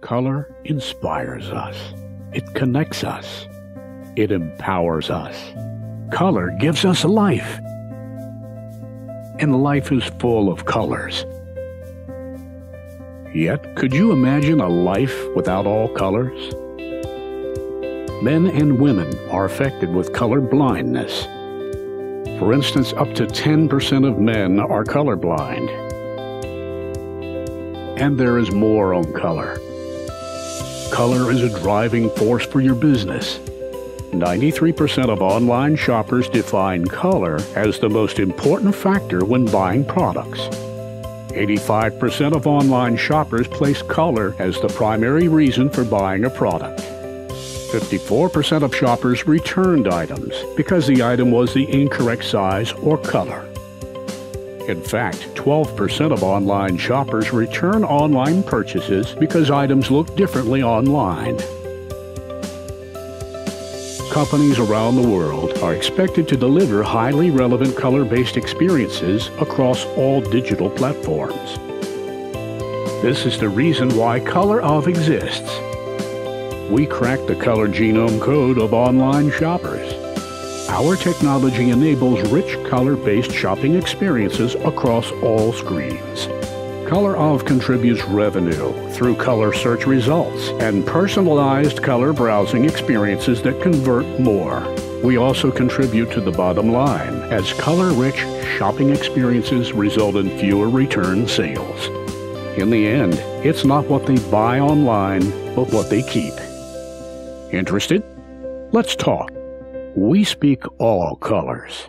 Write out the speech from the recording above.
Color inspires us. It connects us. It empowers us. Color gives us life. And life is full of colors. Yet, could you imagine a life without all colors? Men and women are affected with color blindness. For instance, up to 10% of men are colorblind. And there is more on color. Color is a driving force for your business. 93% of online shoppers define color as the most important factor when buying products. 85% of online shoppers place color as the primary reason for buying a product. 54% of shoppers returned items because the item was the incorrect size or color. In fact, 12% of online shoppers return online purchases because items look differently online. Companies around the world are expected to deliver highly relevant color based experiences across all digital platforms. This is the reason why ColorOf exists. We crack the color genome code of online shoppers. Our technology enables rich color based shopping experiences across all screens. ColorOf contributes revenue through color search results and personalized color browsing experiences that convert more. We also contribute to the bottom line as color rich shopping experiences result in fewer return sales. In the end, it's not what they buy online, but what they keep. Interested? Let's talk. We speak all colors.